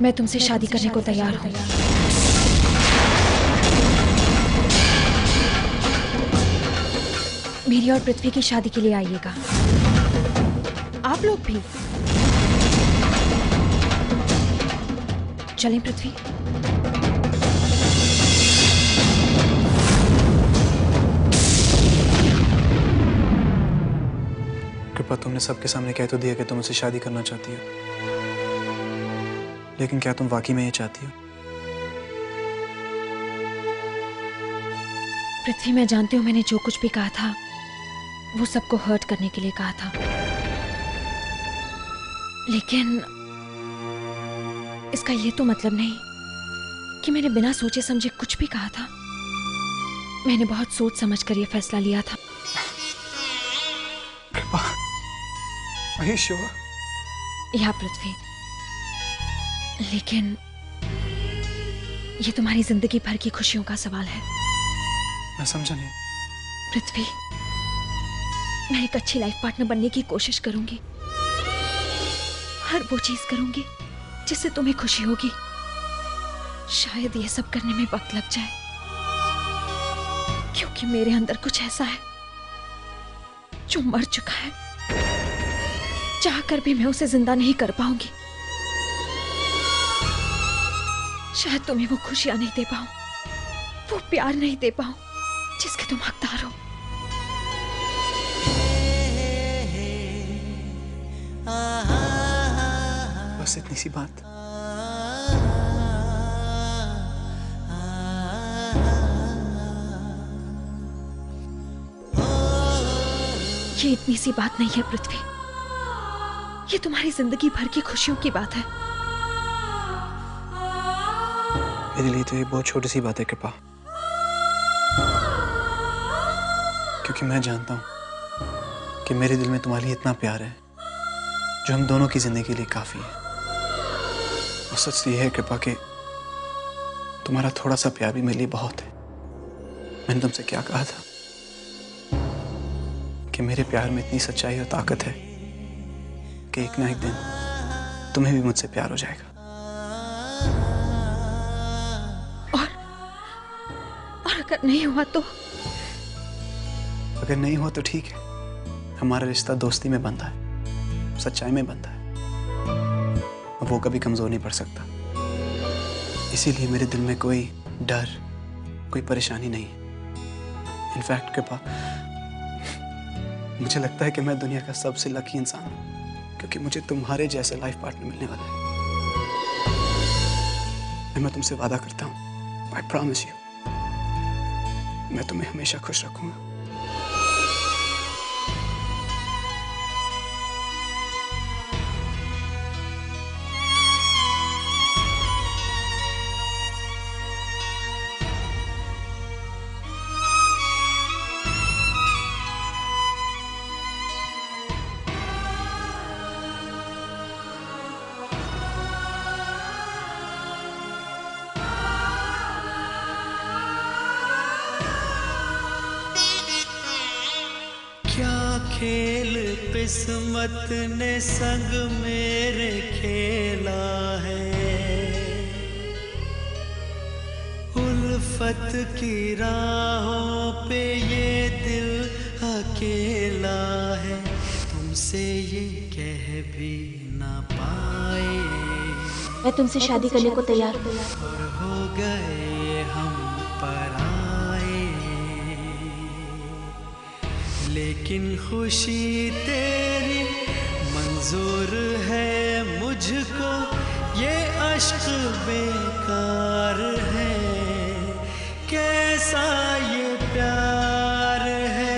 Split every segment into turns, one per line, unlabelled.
मैं तुमसे शादी करने को तैयार हूँ। मेरी और पृथ्वी की शादी के लिए आइएगा। आप लोग भी। चलें पृथ्वी।
कृपा तुमने सबके सामने कह तो दिया कि तुम उसे शादी करना चाहती हो। लेकिन क्या तुम वाकई में ये चाहती हो?
पृथ्वी मैं जानती हूँ मैंने जो कुछ भी कहा था वो सबको हर्ट करने के लिए कहा था। लेकिन इसका ये तो मतलब नहीं कि मैंने बिना सोचे समझे कुछ भी कहा था। मैंने बहुत सोच समझ कर ये फैसला लिया था? या पृथ्वी लेकिन ये तुम्हारी ज़िंदगी भर की खुशियों का सवाल है।
मैं समझा नहीं।
पृथ्वी मैं एक अच्छी लाइफ पार्टनर बनने की कोशिश करूँगी। हर वो चीज़ करूँगी जिससे तुम्हें खुशी होगी। शायद ये सब करने में वक्त लग जाए। क्योंकि मेरे अंदर कुछ ऐसा है जो मर चुका है। चाहकर भी मैं उसे ज़िंदा नहीं कर पाऊँगी। शायद तुम्हें वो खुशियाँ नहीं दे पाऊँ। वो प्यार नहीं दे पाऊँ जिसके तुम हकदार हो।
बस इतनी सी बात।
ये इतनी सी बात नहीं है पृथ्वी। ये तुम्हारी ज़िंदगी भर की खुशियों की बात है।
मेरे लिए तो ये बहुत छोटी सी बात है, कृपा। क्योंकि मैं जानता हूँ कि मेरे दिल में तुम्हारे लिए इतना प्यार है, जो हम दोनों की ज़िंदगी के लिए काफ़ी है। और सच ये है, कृपा, कि तुम्हारा थोड़ा सा प्यार भी मेरे लिए बहुत है। मैंने तुमसे क्या कहा था? कि मेरे प्यार में इतनी सच्चाई और ताकत है कि एक ना एक दिन तुम्हें भी मुझसे प्यार हो जाएगा।
नहीं हुआ तो?
अगर नहीं हुआ तो ठीक है। हमारा रिश्ता दोस्ती में बनता है, सच्चाई में बनता है। और वो कभी कमज़ोर नहीं पड़ सकता। इसीलिए मेरे दिल में कोई डर, कोई परेशानी नहीं इनफैक्ट कृपा, मुझे लगता है कि मैं दुनिया का सबसे लकी इंसान हूँ, क्योंकि मुझे तुम्हारे जैसे लाइफ पार्टनर मिलने वाला है। मैं तुमसे वादा करता हूँ आई प्रॉमिस यू मैं तुम्हें हमेशा खुश रखूँगा।
खेल किस्मत ने संग मेरे खेला है। उल्फत की राहों पे ये दिल अकेला है। तुमसे ये कह भी ना पाए।
मैं तुमसे शादी करने को तैयार हूँ।
और हो गए हम पराए। लेकिन खुशी तेरी मंजूर है मुझको ये अश्क बेकार है कैसा ये प्यार है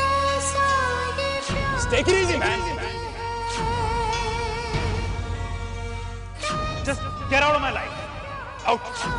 कैसा ये प्यार
Take it easy, man. Just get out of my life. Out.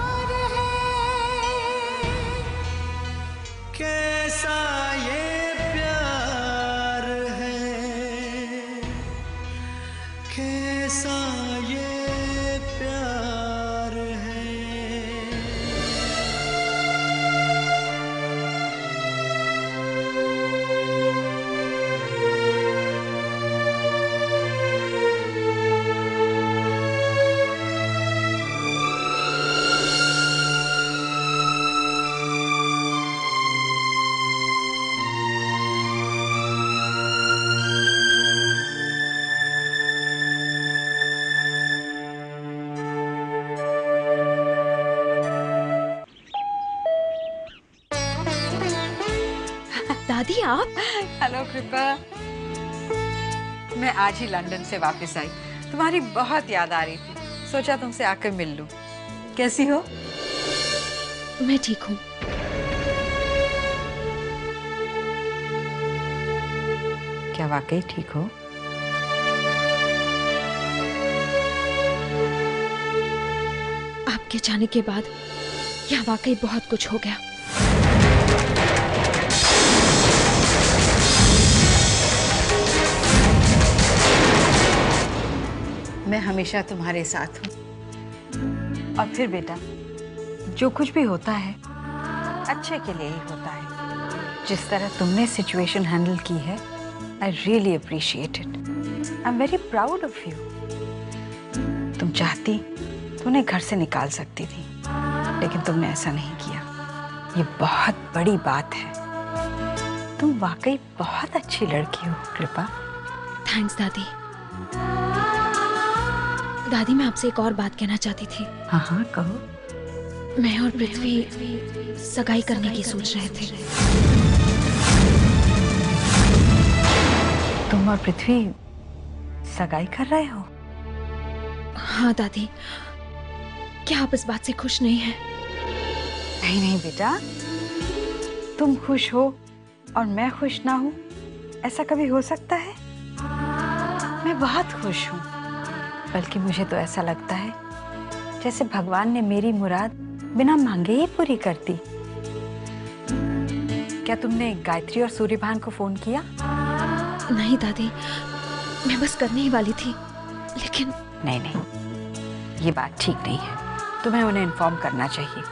दादी आप?
हेलो कृपा मैं आज ही लंदन से वापस आई। तुम्हारी बहुत याद आ रही थी। सोचा तुमसे आकर मिल लूँ। कैसी हो?
मैं ठीक हूँ।
क्या वाकई ठीक हो?
आपके जाने के बाद यह वाकई बहुत कुछ हो गया।
हमेशा तुम्हारे साथ हूँ। और फिर बेटा जो कुछ भी होता है अच्छे के लिए ही होता है। जिस तरह तुमने सिचुएशन हैंडल की है I really appreciate it I am very proud of you तुम चाहती तो उन्हें घर से निकाल सकती थी लेकिन तुमने ऐसा नहीं किया। ये बहुत बड़ी बात है। तुम वाकई बहुत अच्छी लड़की हो कृपा।
थैंक्स दादी। दादी मैं आपसे एक और बात कहना चाहती थी।
हाँ हाँ कहो।
मैं और पृथ्वी सगाई करने की सोच रहे थे।
तुम और पृथ्वी सगाई कर रहे हो?
हाँ दादी। क्या आप इस बात से खुश नहीं हैं?
नहीं नहीं बेटा। तुम खुश हो और मैं खुश ना हूँ ऐसा कभी हो सकता है? मैं बहुत खुश हूँ। बल्कि मुझे तो ऐसा लगता है जैसे भगवान ने मेरी मुराद बिना मांगे ही पूरी कर दी। क्या तुमने गायत्री और सूर्यभान को फ़ोन किया?
नहीं दादी मैं बस करने ही वाली थी लेकिन
नहीं नहीं ये बात ठीक नहीं है। तुम्हें उन्हें इन्फॉर्म करना चाहिए।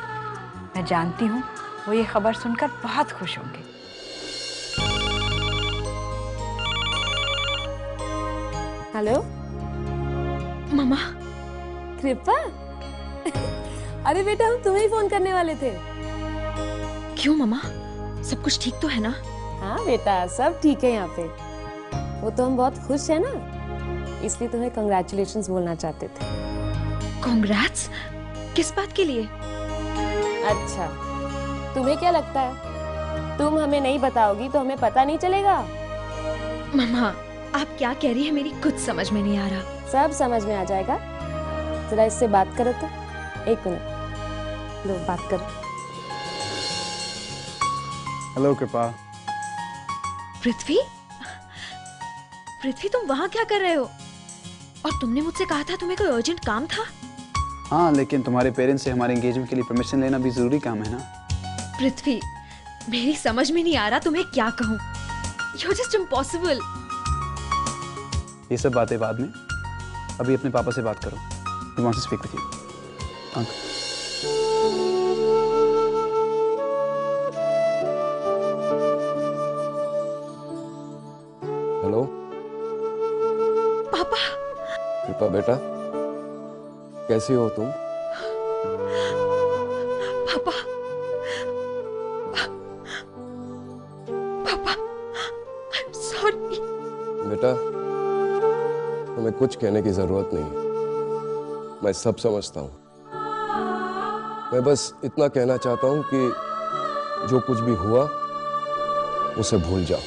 मैं जानती हूँ वो ये खबर सुनकर बहुत खुश होंगे।
हेलो?
मामा।
कृपा? अरे बेटा हम तुम्हें ही फ़ोन करने वाले थे।
क्यों मामा? सब कुछ ठीक तो है ना?
हाँ बेटा सब ठीक है यहाँ पे। वो तो हम बहुत खुश है ना। इसलिए तुम्हें कंग्रेचुलेशन बोलना चाहते थे।
कॉन्ग्रेट्स किस बात के लिए?
अच्छा तुम्हें क्या लगता है? तुम हमें नहीं बताओगी तो हमें पता नहीं चलेगा।
मामा आप क्या कह रही है मेरी कुछ समझ में नहीं आ रहा।
सब समझ में आ जाएगा। जरा इससे बात करो तो। एक मिनट। लो बात करो।
हेलो कृपा।
पृथ्वी? पृथ्वी तुम वहाँ क्या कर रहे हो? और तुमने मुझसे कहा था तुम्हें कोई अर्जेंट काम था?
हाँ लेकिन तुम्हारे पेरेंट्स से हमारे एंगेजमेंट के लिए परमिशन लेना भी ज़रूरी काम है ना?
पृथ्वी मेरी समझ में नहीं आ रहा तुम्हें क्या कहूँ। यू जस्ट इम्पॉसिबल
ये सब बातें बाद में? अभी अपने पापा से बात करो। He wants to speak with you uncle
hello
पापा।
कृपा बेटा कैसी हो तुम?
पापा। पापा। सॉरी
बेटा तुम्हें कुछ कहने की ज़रूरत नहीं। मैं सब समझता हूँ। मैं बस इतना कहना चाहता हूँ कि जो कुछ भी हुआ उसे भूल जाओ।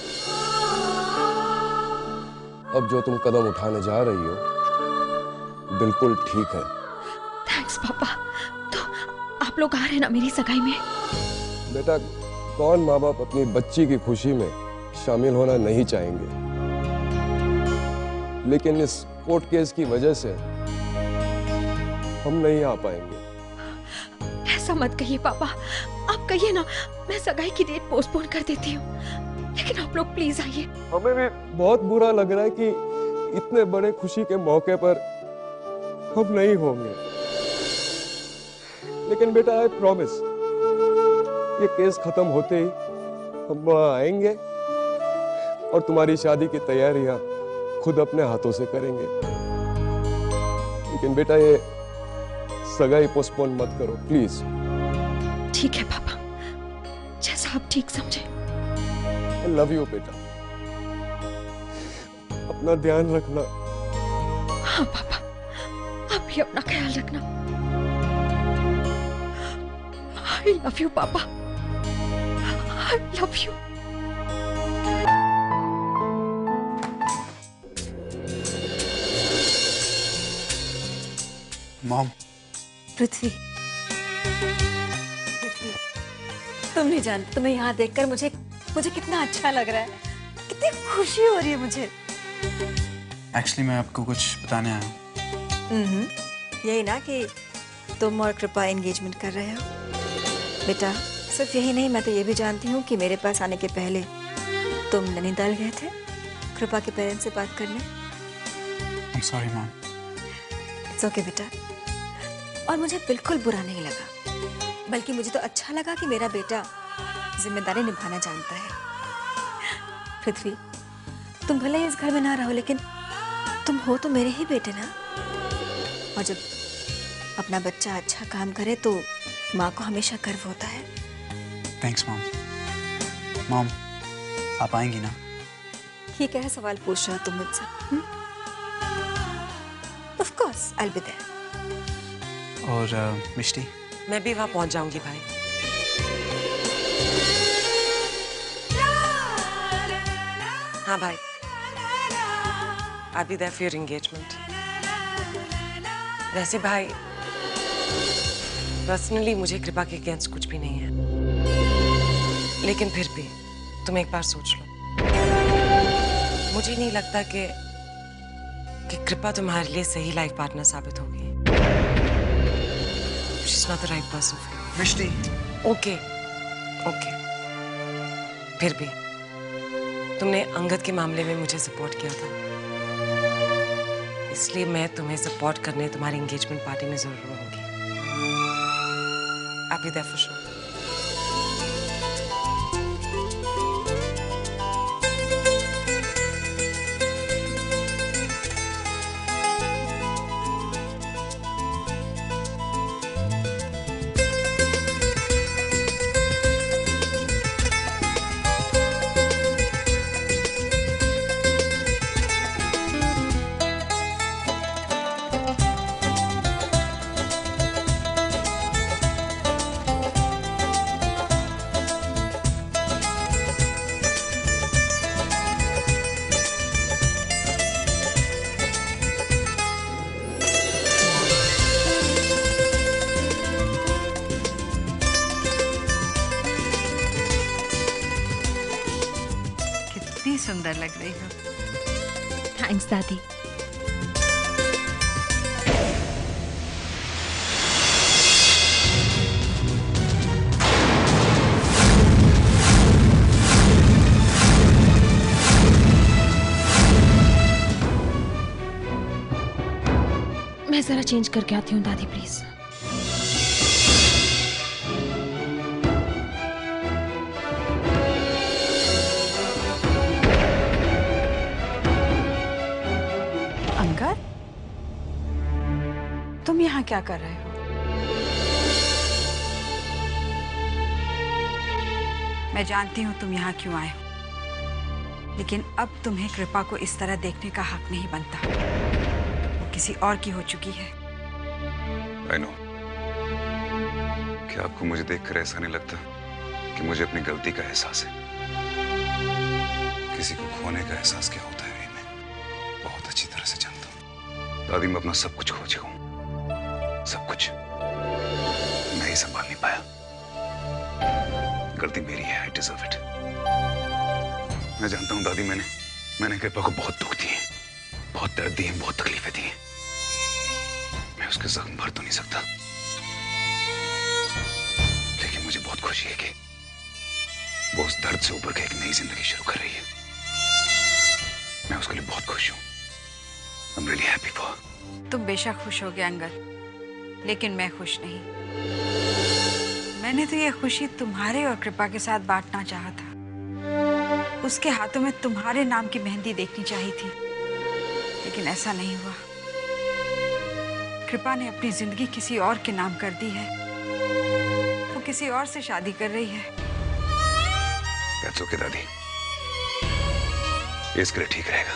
अब जो तुम कदम उठाने जा रही हो बिल्कुल ठीक है।
थैंक्स पापा। तो आप लोग आ रहे हैं ना मेरी सगाई में?
बेटा कौन माँ बाप अपनी बच्ची की खुशी में शामिल होना नहीं चाहेंगे? लेकिन इस कोर्ट केस की वजह से हम नहीं आ पाएँगे।
ऐसा मत कहिए पापा। आप कहिए ना मैं सगाई की डेट पोस्टपोन कर देती हूँ। लेकिन आप लोग प्लीज़ आइए।
हमें भी बहुत बुरा लग रहा है कि इतने बड़े खुशी के मौके पर हम नहीं होंगे। लेकिन बेटा आई प्रॉमिस ये केस खत्म होते ही हम वहाँ आएँगे और तुम्हारी शादी की तैयारियाँ खुद अपने हाथों से करेंगे। लेकिन बेटा ये सगाई पोस्टपोन मत करो प्लीज़
ठीक है पापा। जैसा आप ठीक समझे।
आई लव यू बेटा। अपना ध्यान रखना।
हाँ पापा। आप भी अपना ख्याल रखना। आई लव यू पापा। I love you
mom
Prithvi. Prithvi तुम नहीं जानते तुम्हें यहाँ देखकर मुझे मुझे कितना अच्छा लग रहा है। कितनी खुशी हो रही है मुझे।
एक्चुअली मैं आपको कुछ बताने आया हूँ।
यही ना कि तुम और कृपा एंगेजमेंट कर रहे हो। बेटा सिर्फ़ यही नहीं मैं तो ये भी जानती हूँ कि मेरे पास आने के पहले तुम नैनीताल गए थे। कृपा के पेरेंट्स से बात करने।
Am sorry mom
it's okay बेटा। और मुझे बिल्कुल बुरा नहीं लगा बल्कि मुझे तो अच्छा लगा कि मेरा बेटा ज़िम्मेदारी निभाना जानता है। पृथ्वी तुम भले ही इस घर में ना रहो लेकिन तुम हो तो मेरे ही बेटे ना? और जब अपना बच्चा अच्छा काम करे तो माँ को हमेशा गर्व होता है।
थैंक्स मॉम मॉम आप आएँगी ना?
ठीक है सवाल पूछ रहे हो तुम मुझसे ऑफ़ कोर्स देयर
और मिष्टी
मैं भी वहाँ पहुँच जाऊँगी भाई। हाँ भाई। I'll be there for your engagement. वैसे भाई पर्सनली मुझे कृपा के अगेंस्ट कुछ भी नहीं है। लेकिन फिर भी तुम एक बार सोच लो। मुझे नहीं लगता कि कि कृपा तुम्हारे लिए सही लाइफ पार्टनर साबित होगी। She's not the right person for you.
Mishti
okay okay फिर भी तुमने अंगद के मामले में मुझे सपोर्ट किया था। इसलिए मैं तुम्हें सपोर्ट करने तुम्हारी एंगेजमेंट पार्टी में ज़रूर रहूँगी। आप भी for
दादी। मैं जरा चेंज करके आती हूँ दादी प्लीज़
क्या कर रहे हो? मैं जानती हूँ तुम यहाँ क्यों आए हो। लेकिन अब तुम्हें कृपा को इस तरह देखने का हक नहीं बनता। वो किसी और की हो चुकी है।
क्या आपको मुझे देखकर ऐसा नहीं लगता कि मुझे अपनी गलती का एहसास है। किसी को खोने का एहसास क्या होता है, मैं बहुत अच्छी तरह से जानता हूँ। दादी, मैं अपना सब कुछ खो चुका हूँ। संभाल नहीं पाया। गलती मेरी है आई डिजर्व इट मैं जानता हूँ दादी मैंने मैंने कृपा को बहुत दुख दिए बहुत दर्द दिए बहुत तकलीफें दी मैं उसके जख्म भर तो नहीं सकता। लेकिन मुझे बहुत खुशी है कि वो उस दर्द से उभर के एक नई ज़िंदगी शुरू कर रही है। मैं उसके लिए बहुत खुश हूँ। आई एम रियली फॉर
तुम बेशक खुश हो गए अंगद, लेकिन मैं खुश नहीं। मैंने तो ये खुशी तुम्हारे और कृपा के साथ बांटना चाहा था। उसके हाथों में तुम्हारे नाम की मेहंदी देखनी चाहिए थी। लेकिन ऐसा नहीं हुआ। कृपा ने अपनी ज़िंदगी किसी और के नाम कर दी है। वो किसी और से शादी कर रही है।
दादी, इसके लिए ठीक रहेगा।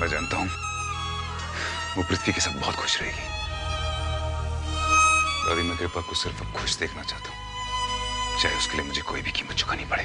मैं जानता हूँ, वो पृथ्वी के साथ बहुत खुश रहेगी। दादी मैं कृपा को सिर्फ़ खुश देखना चाहता हूँ। चाहे उसके लिए मुझे कोई भी कीमत चुकानी पड़े।